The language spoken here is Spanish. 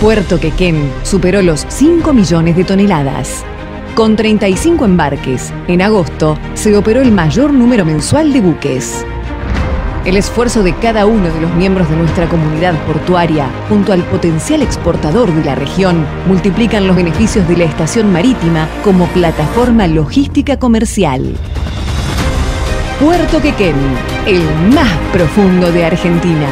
Puerto Quequén superó los 5 millones de toneladas. Con 35 embarques, en agosto se operó el mayor número mensual de buques. El esfuerzo de cada uno de los miembros de nuestra comunidad portuaria, junto al potencial exportador de la región, multiplican los beneficios de la estación marítima como plataforma logística comercial. Puerto Quequén, el más profundo de Argentina.